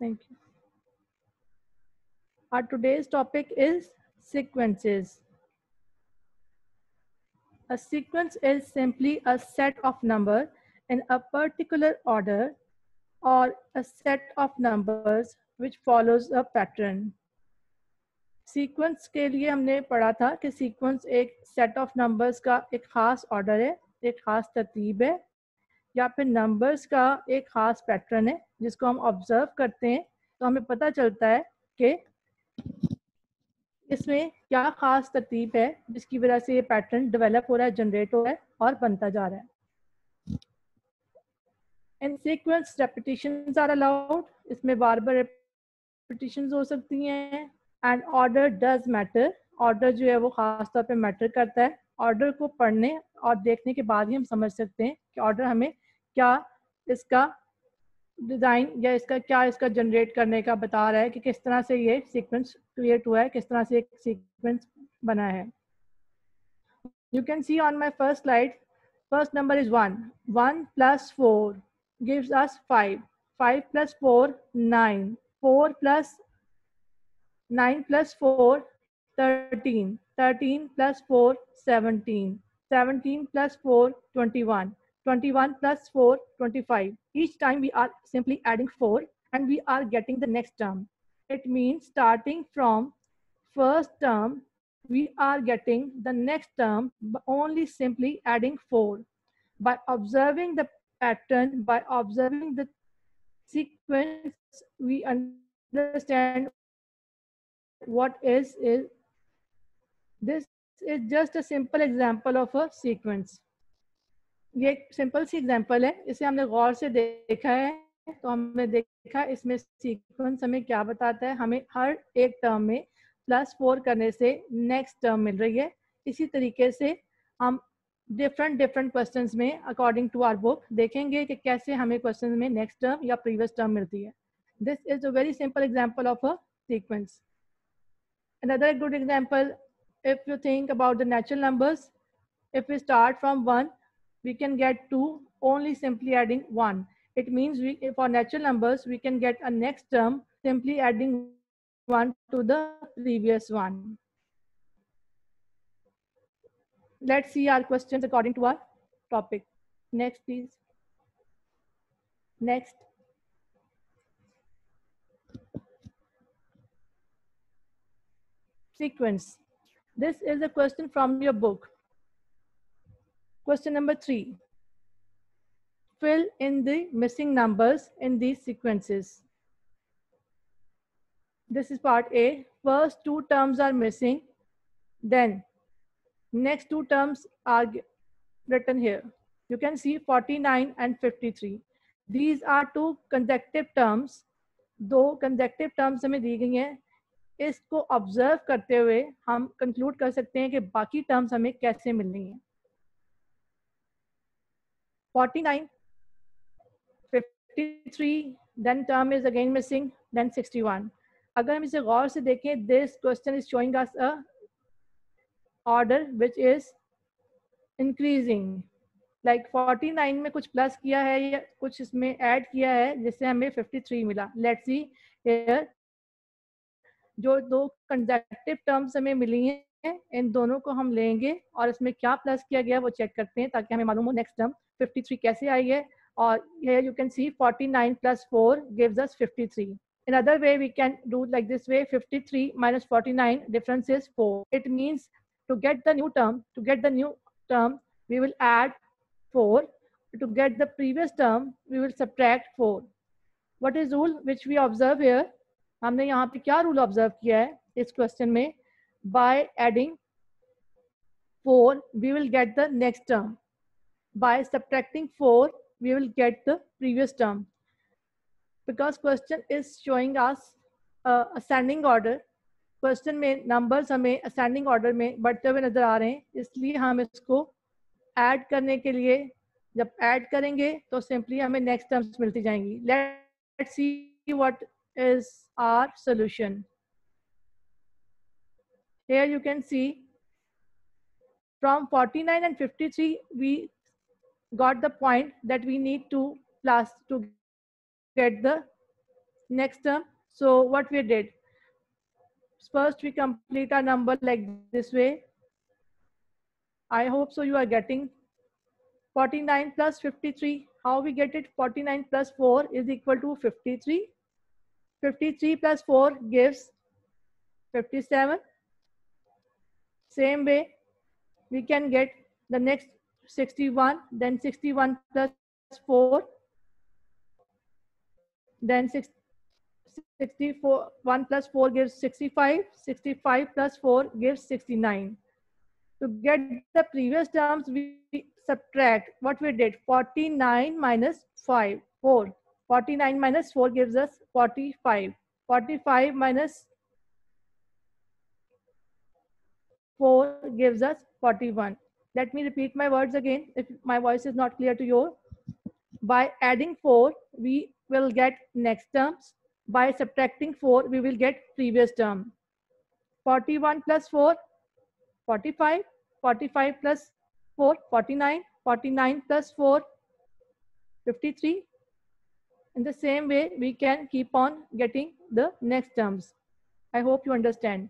Thank you. Our today's topic is sequences. A sequence is simply a set of numbers in a particular order or a set of numbers which follows a pattern. Sequence के लिए हमने पढ़ा था कि sequence एक set of numbers का एक ख़ास ऑर्डर है एक ख़ास तरतीब है या फिर नंबर्स का एक ख़ास पैटर्न है, जिसको हम ऑब्ज़र्व करते हैं तो हमें पता चलता है कि इसमें क्या ख़ास तरतीब है, जिसकी वजह से ये पैटर्न डेवलप हो रहा है जनरेट हो रहा है और बनता जा रहा है। In sequence repetition are allowed इसमें बार बार रेपिटेशन हो सकती हैं and order does matter order जो है वो खास तौर पे मैटर करता है। ऑर्डर को पढ़ने और देखने के बाद ही हम समझ सकते हैं कि ऑर्डर हमें क्या इसका डिज़ाइन या इसका क्या इसका जनरेट करने का बता रहा है कि किस तरह से ये सीक्वेंस क्रिएट हुआ है किस तरह से एक सीक्वेंस बना है you can see on my first slide first number is one one plus four gives us five five plus four nine four plus 9 plus 4, 13. 13 plus 4, 17. 17 plus 4, 21. 21 plus 4, 25. Each time we are simply adding 4 and we are getting the next term. It means starting from first term, we are getting the next term only simply adding 4. By observing the pattern, by observing the sequence, we understand what is is this is just a simple example of a sequence ये एक simple सी example है। इसे हमने गौर से देखा है। तो हमने देखा इसमें सीक्वेंस हमें क्या बताता है? हमें हर एक टर्म में प्लस फोर करने से नेक्स्ट टर्म मिल रही है। इसी तरीके से हम डिफरेंट डिफरेंट क्वेश्चंस में अकॉर्डिंग टू आर बुक देखेंगे कि कैसे हमें क्वेश्चन में नेक्स्ट टर्म या प्रीवियस टर्म मिलती है। This is a very simple example of a sequence Another good example, if you think about the natural numbers, if we start from 1, we can get 2 only simply adding 1. It means we, for natural numbers, we can get a next term simply adding 1 to the previous one. Let's see our questions according to our topic. Next, please. Next. sequence. This is a question from your book. Question number three. Fill in the missing numbers in these sequences. This is part A. First two terms are missing. Then next two terms are written here. You can see 49 and 53. These are two consecutive terms. दो consecutive terms हमें दी गई हैं इसको observe करते हुए हम conclude कर सकते हैं कि बाकी टर्म्स हमें कैसे मिल रही हैं 49 53 then term is again missing then 61 अगर हम इसे गौर से देखें this question is showing us a order which is increasing like 49 में कुछ प्लस किया है या कुछ इसमें ऐड किया है, जिससे हमें 53 मिला। लेट्स सी हियर जो दो कंजेक्टिव टर्म्स हमें मिली हैं इन दोनों को हम लेंगे और इसमें क्या प्लस किया गया वो चेक करते हैं ताकि हमें मालूम हो नेक्स्ट टर्म 53 कैसे आई है और you can see 49 nine plus four gives us 53 three in other way we can do like this way 53 three minus forty difference is four it means to get the new term to get the new term we will add four to get the previous term we will subtract four what is rule which we observe here हमने यहाँ पे क्या rule observe किया है इस question में? by adding 4 we will get the next term by subtracting 4 we will get the previous term because question is showing us uh, ascending order question में numbers हमें असेंडिंग ऑर्डर में बढ़ते हुए नज़र आ रहे हैं इसलिए हम इसको ऐड करने के लिए जब ऐड करेंगे तो सिंपली हमें नेक्स्ट टर्म्स मिलती जाएँगी let see what is our solution Here you can see from 49 and 53, we got the point that we need to plus to get the next term. So what we did, first we complete our number like this way. I hope so you are getting 49 plus 53. How we get it? 49 plus 4 is equal to 53. 53 plus 4 gives 57. Same way, we can get the next 61, then 61 plus 4, then 6, 64, 1 plus 4 gives 65, 65 plus 4 gives 69. To get the previous terms, we subtract what we did 49 minus 5, 4. 49 minus 4 gives us 45. 45 minus 4 gives us 41. Let me repeat my words again if my voice is not clear to you. By adding 4, we will get next terms. By subtracting 4, we will get previous term. 41 plus 4, 45. 45 plus 4, 49. 49 plus 4, 53. In the same way, we can keep on getting the next terms. I hope you understand.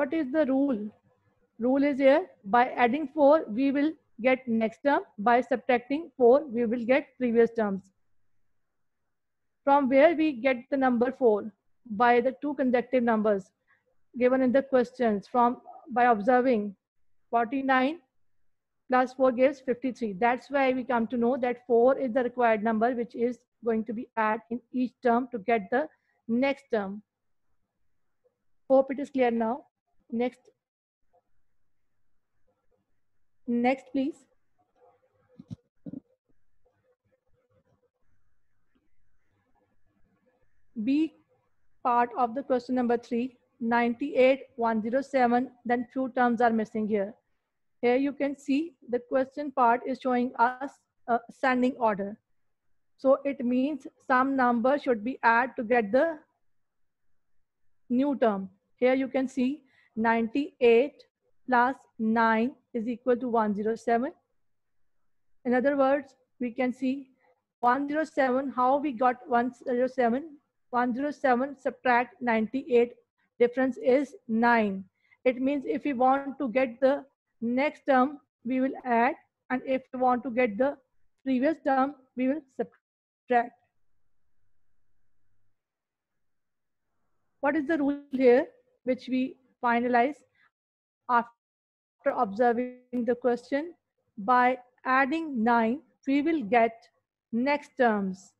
What is the rule? Rule is here, by adding 4, we will get next term. By subtracting 4, we will get previous terms. From where we get the number 4? By the two consecutive numbers given in the questions from by observing 49 plus 4 gives 53. That's why we come to know that 4 is the required number which is going to be added in each term to get the next term. Hope it is clear now. Next. Next, please. B part of the question number three, 98, 107, then few terms are missing here. Here you can see the question part is showing us a ascending order. So it means some number should be added to get the new term. Here you can see 98 plus 9 is equal to 107. In other words, we can see 107, how we got 107? 107 subtract 98, difference is 9. It means if we want to get the next term, we will add. And if we want to get the previous term, we will subtract. What is the rule here, which we finalize after observing the question. By adding 9, we will get next terms.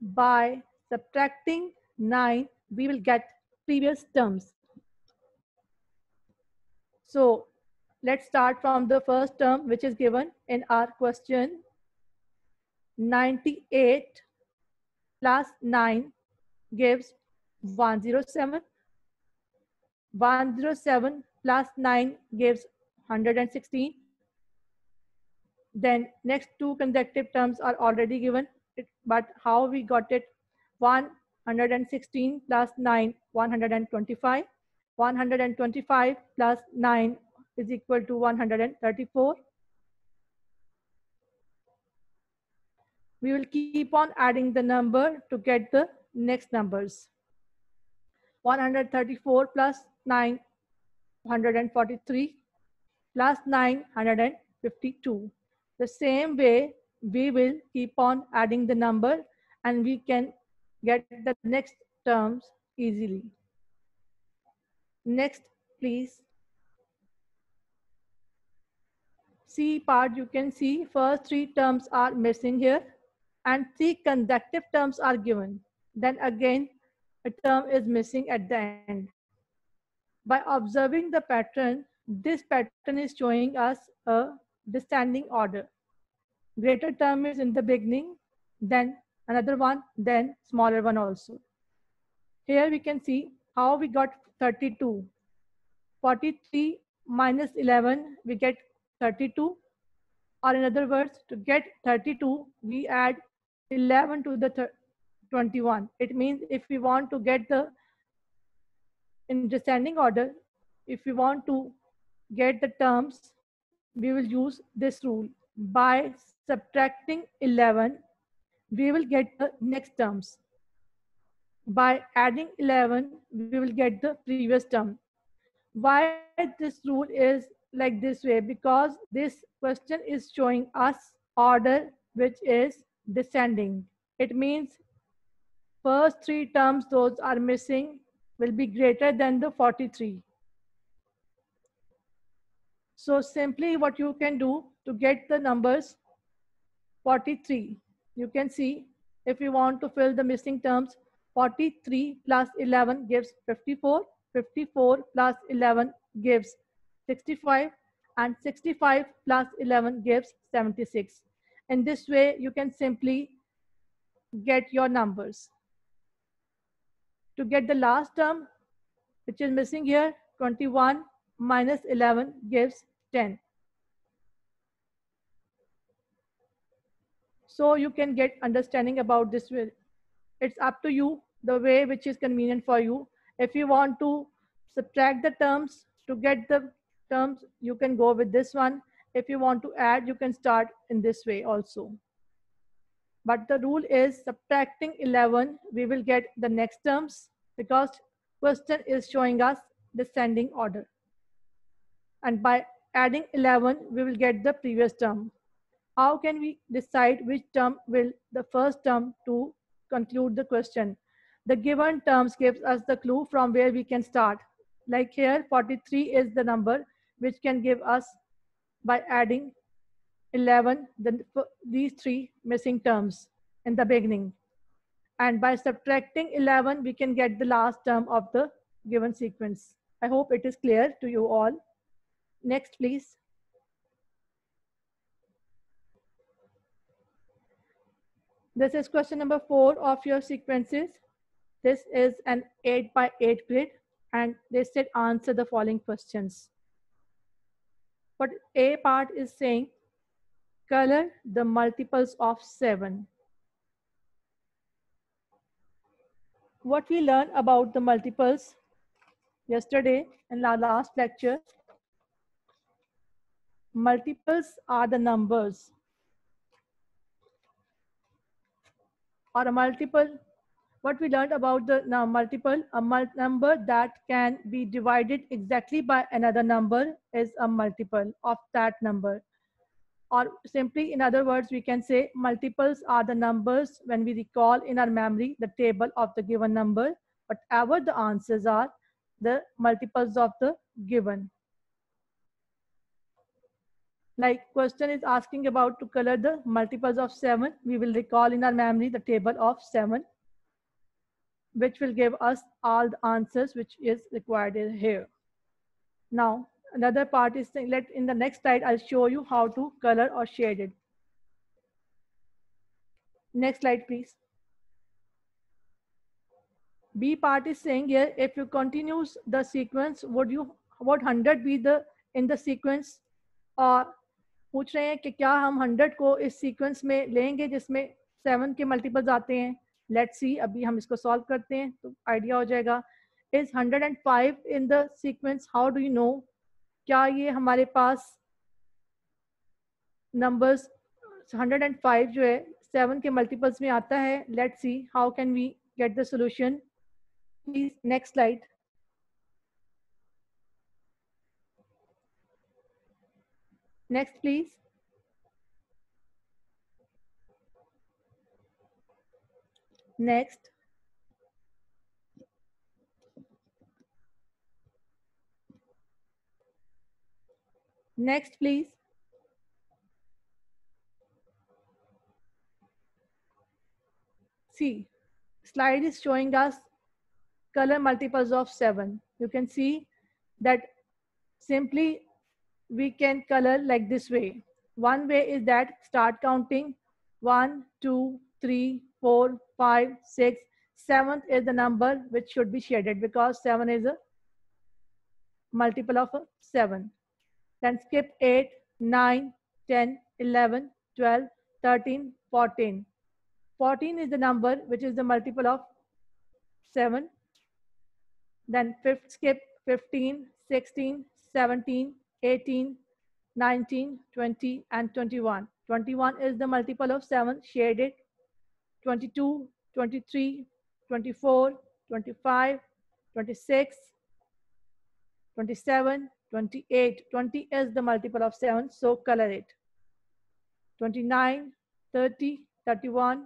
By subtracting 9, we will get previous terms. So let's start from the first term which is given in our question. 98 plus 9 gives 107. 107 plus 9 gives 116. Then next two consecutive terms are already given, but how we got it? 116 plus 9, 125. 125 plus 9 is equal to 134. We will keep on adding the number to get the next numbers. 134 plus 9, 143 plus 9, 152. The same way, we will keep on adding the number and we can get the next terms easily. Next, please. C part, you can see first three terms are missing here and three consecutive terms are given. Then again, a term is missing at the end. By observing the pattern, this pattern is showing us a descending order. Greater term is in the beginning, then another one, then smaller one also. Here we can see how we got 32. 43 minus 11, we get 32. Or in other words, to get 32, we add 11 to the 21. It means if we want to get the in descending order, if we want to get the terms, we will use this rule. By subtracting 11, we will get the next terms. By adding 11, we will get the previous term. Why this rule is like this way? Because this question is showing us order which is descending. It means first three terms those are missing will be greater than the 43. So simply what you can do to get the numbers 43, you can see if you want to fill the missing terms, 43 plus 11 gives 54, 54 plus 11 gives 65, and 65 plus 11 gives 76. In this way, you can simply get your numbers. To get the last term, which is missing here, 21 minus 11 gives 10. So you can get understanding about this. way. It's up to you, the way which is convenient for you. If you want to subtract the terms to get the terms, you can go with this one. If you want to add, you can start in this way also. But the rule is subtracting 11, we will get the next terms because question is showing us descending order. And by adding 11, we will get the previous term. How can we decide which term will the first term to conclude the question? The given terms gives us the clue from where we can start. Like here, 43 is the number which can give us by adding 11, the, these three missing terms in the beginning. And by subtracting 11, we can get the last term of the given sequence. I hope it is clear to you all. Next, please. This is question number four of your sequences. This is an eight by eight grid and they said answer the following questions. But A part is saying color the multiples of 7. What we learned about the multiples yesterday in our last lecture, multiples are the numbers or a multiple what we learned about the now multiple, a mul number that can be divided exactly by another number is a multiple of that number. Or simply, in other words, we can say multiples are the numbers when we recall in our memory the table of the given number, whatever the answers are, the multiples of the given. Like question is asking about to color the multiples of 7. We will recall in our memory the table of 7 which will give us all the answers which is required here. Now, another part is saying let in the next slide, I'll show you how to color or shade it. Next slide, please. B part is saying here, if you continues the sequence, would you, would 100 be the in the sequence और पूछ रहे हैं कि क्या हम 100 को इस sequence में लेंगे जिसमें 7 के मल्टीपल्स आते हैं लेट सी अभी हम इसको सॉल्व करते हैं तो आइडिया हो जाएगा is 105 in the sequence how do you know क्या ये हमारे पास नंबर्स 105 जो है सेवन के मल्टीपल्स में आता है? Let see how can we get the solution please next slide next please Next. Next, please. See, slide is showing us color multiples of 7. You can see that simply we can color like this way. One way is that start counting 1, 2, 3, 4, 5, 6. Seventh is the number which should be shaded because 7 is a multiple of 7. Then skip 8, 9, 10, 11, 12, 13, 14. 14 is the number which is the multiple of 7. Then fifth skip 15, 16, 17, 18, 19, 20, and 21. 21 is the multiple of 7 shaded 22, 23, 24, 25, 26, 27, 28. 20 is the multiple of 7, so color it. 29, 30, 31,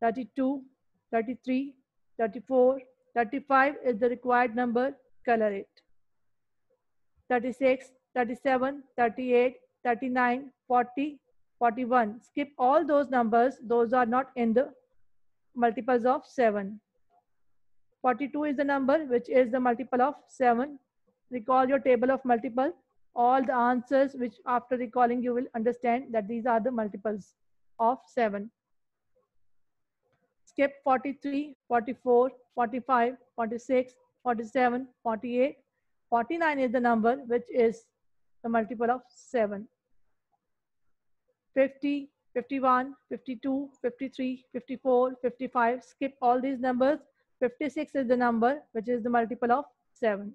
32, 33, 34, 35 is the required number, color it. 36, 37, 38, 39, 40, 41. Skip all those numbers. Those are not in the multiples of 7. 42 is the number which is the multiple of 7. Recall your table of multiple. All the answers which after recalling you will understand that these are the multiples of 7. Skip 43, 44, 45, 46, 47, 48. 49 is the number which is the multiple of 7. 50, 51, 52, 53, 54, 55. Skip all these numbers. 56 is the number which is the multiple of 7.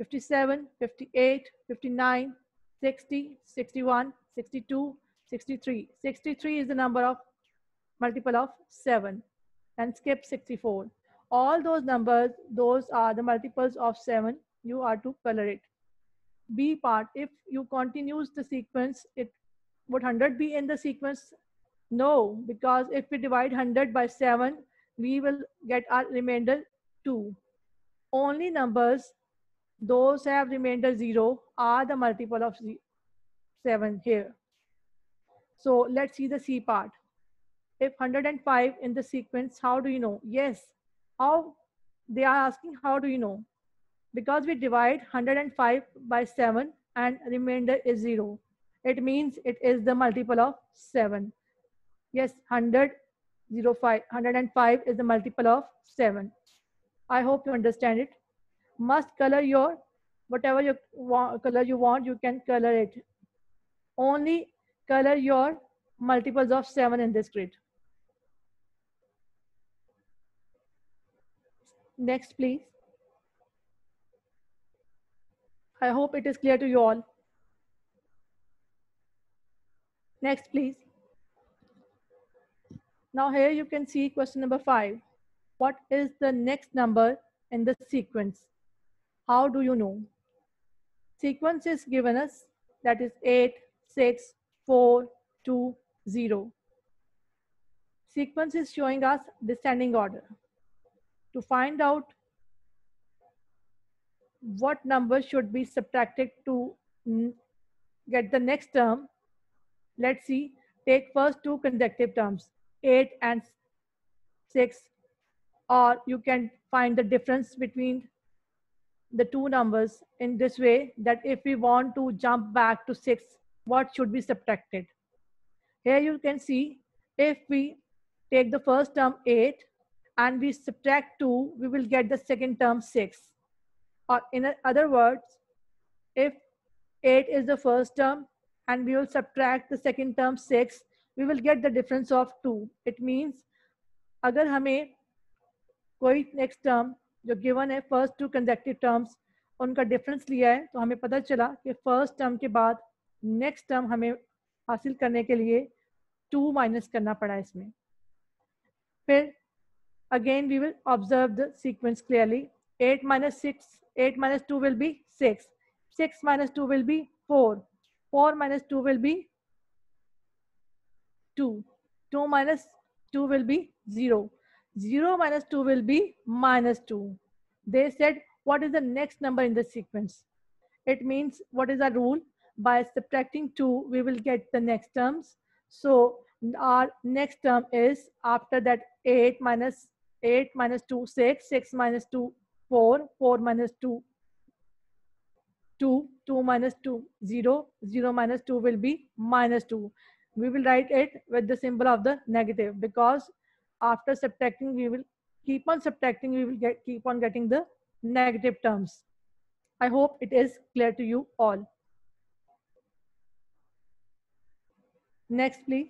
57, 58, 59, 60, 61, 62, 63. 63 is the number of multiple of 7 and skip 64. All those numbers, those are the multiples of 7. You are to color it. B part, if you continues the sequence, it would 100 be in the sequence? No, because if we divide 100 by 7, we will get our remainder 2. Only numbers, those have remainder 0, are the multiple of 7 here. So let's see the C part. If 105 in the sequence, how do you know? Yes, how? They are asking, how do you know? Because we divide 105 by 7 and remainder is 0 it means it is the multiple of 7. Yes, 100, 05, 105 is the multiple of 7. I hope you understand it. Must color your, whatever you want, color you want, you can color it. Only color your multiples of 7 in this grid. Next, please. I hope it is clear to you all. Next, please. Now here you can see question number five. What is the next number in the sequence? How do you know? Sequence is given us that is 8, 6, 4, 2, 0. Sequence is showing us descending order. To find out what number should be subtracted to get the next term, Let's see, take first two consecutive terms, 8 and 6, or you can find the difference between the two numbers in this way that if we want to jump back to 6, what should be subtracted? Here you can see if we take the first term 8 and we subtract 2, we will get the second term 6. Or in other words, if 8 is the first term and we will subtract the second term 6 we will get the difference of 2 it means अगर हमें कोई next term जो given है first two consecutive terms उनका difference लिया है तो हमें पता चला कि फ़र्स्ट टर्म के बाद नेक्स्ट टर्म हमें हासिल करने के लिए टू माइनस करना पड़ा इसमें। फिर again we will observe the sequence clearly eight minus six eight minus two will be six six minus two will be four four minus two will be two two minus two will be zero 0 minus 2 will be minus 2. They said, what is the next number in the sequence? It means, what is the rule? By subtracting 2, we will get the next terms. So our next term is after that 8 minus 8 minus 2, 6, 6 minus 2, 4, 4 minus 2, 2, 2 minus 2, 0, 0 minus 2 will be minus 2. We will write it with the symbol of the negative because after subtracting, we will keep on subtracting, we will get keep on getting the negative terms. I hope it is clear to you all. Next, please.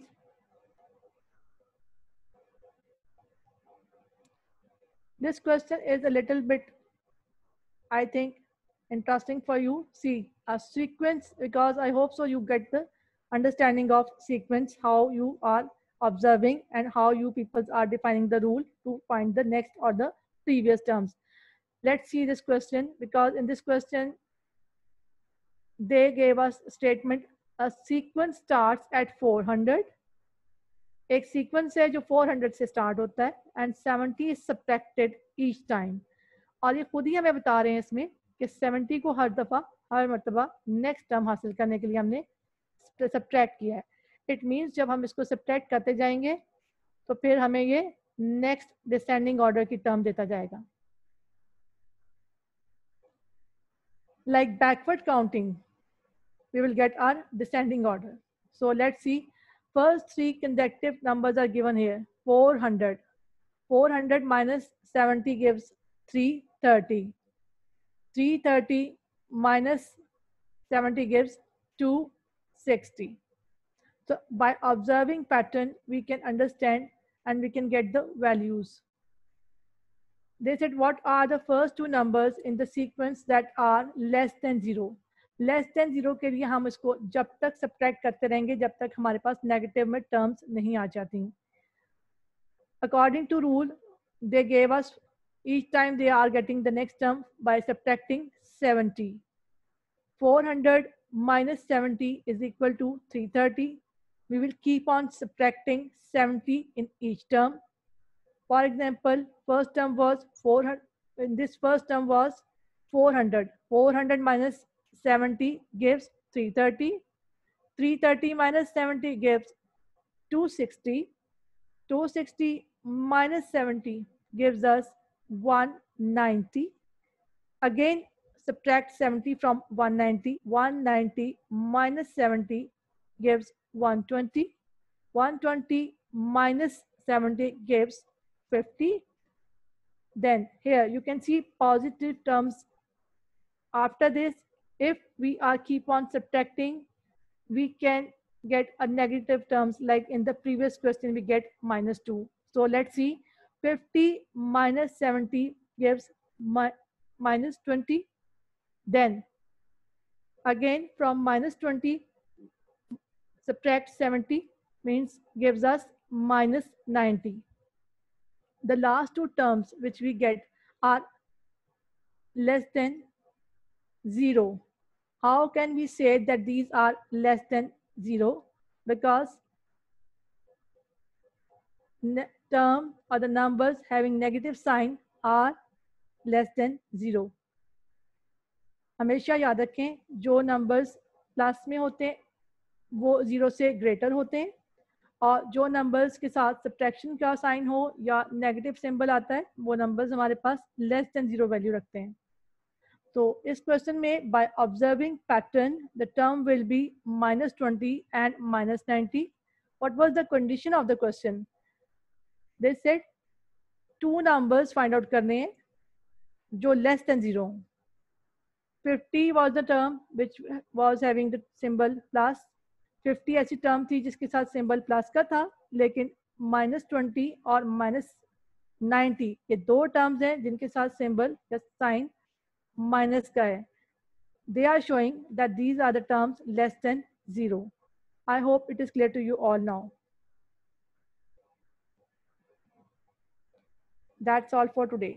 This question is a little bit, I think, interesting for you. See a sequence because I hope so you get the understanding of sequence, how you are observing and how you people are defining the rule to find the next or the previous terms. Let's see this question because in this question, they gave us statement, a sequence starts at 400. एक sequence है जो 400 से start होता है and 70 is subtracted each time. और ये खुद ही हमें बता रहे हैं इसमें कि 70 को हर दफ़ा हर मरतबा नेक्स्ट टर्म हासिल करने के लिए हमने सब्ट्रैक्ट किया है इट मींस जब हम इसको सब्ट्रैक्ट करते जाएँगे तो फिर हमें ये नेक्स्ट डिसेंडिंग ऑर्डर की टर्म देता जाएगा। Like backward counting we will get our descending order so let see first three consecutive numbers are given here 400 400 minus 70 gives 330 330 minus 70 gives 260 so by observing pattern, we can understand and we can get the values. They said, what are the first two numbers in the sequence that are less than zero? Less than zero के लिए हम इसको जब तक subtract करते रहेंगे जब तक हमारे पास negative में terms नहीं आ जाती According to rule, they gave us each time they are getting the next term by subtracting 70. 400 minus 70 is equal to 330 we will keep on subtracting 70 in each term. For example, first term was 400, in this first term was 400. 400 minus 70 gives 330. 330 minus 70 gives 260. 260 minus 70 gives us 190. Again, subtract 70 from 190. 190 minus 70 gives 120. 120 minus 70 gives 50. Then here you can see positive terms. After this, if we are keep on subtracting, we can get a negative terms like in the previous question we get minus 2. So let's see 50 minus 70 gives mi minus 20. Then again from minus 20 subtract 70 means gives us minus 90. The last two terms which we get are less than 0. How can we say that these are less than 0? Because term or the numbers having negative sign are less than 0. हमेशा याद रखें जो numbers plus में होते हैं वो zero से greater होते हैं। और जो नंबर्स के साथ सब्ट्रैक्शन का साइन हो या नेगेटिव सिंबल आता है, वो नंबर्स हमारे पास लेस देन ज़ीरो वैल्यू रखते हैं। तो इस क्वेश्चन में by observing pattern the term will be minus twenty and minus ninety what was the condition of the question? They said two numbers find out करने हैं, जो less than zero 50 was the term which was having the symbol fifty ऐसी term थी जिसके साथ symbol plus का था, लेकिन माइनस ट्वेंटी और माइनस नाइन्टी ये दो टर्म्स हैं जिनके साथ सिंबल या साइन माइनस का है। They are showing that these are the terms less than zero I hope it is clear to you all now that's all for today